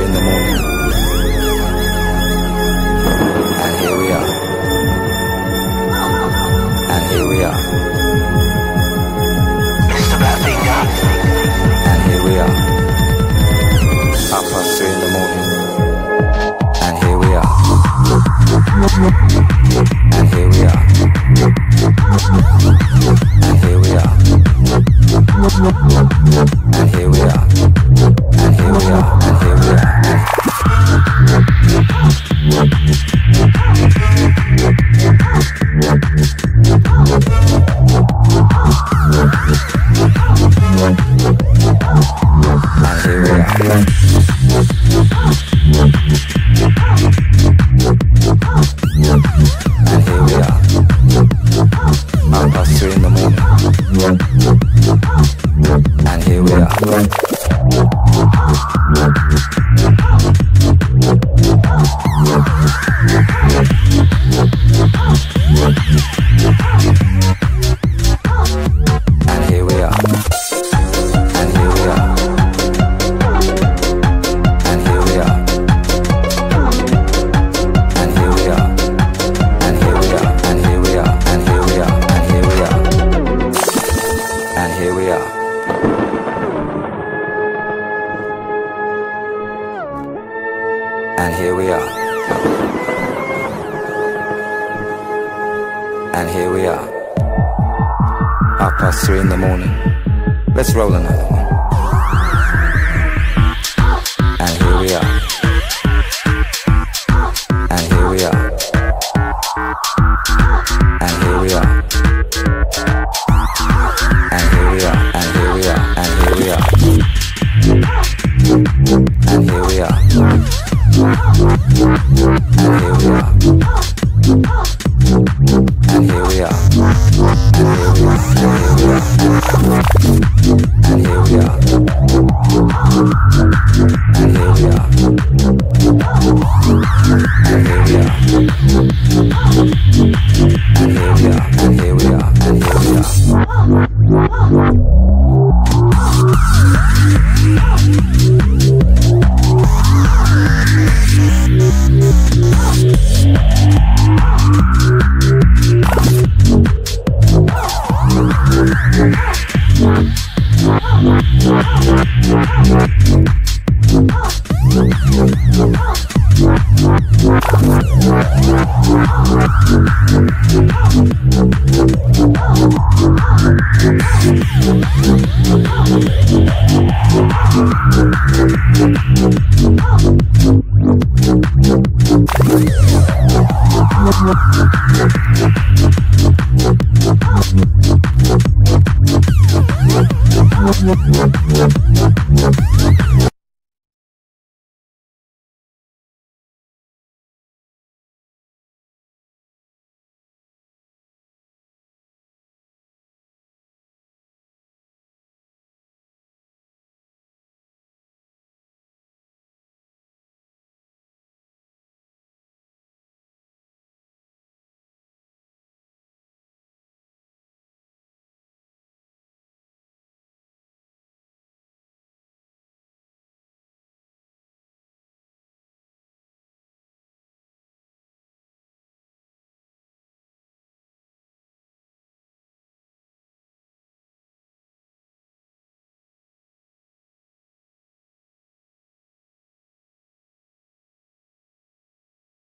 in the morning. Here we are. And here we are. And here we are. And here we are. Half past three in the morning. Let's roll another one. What?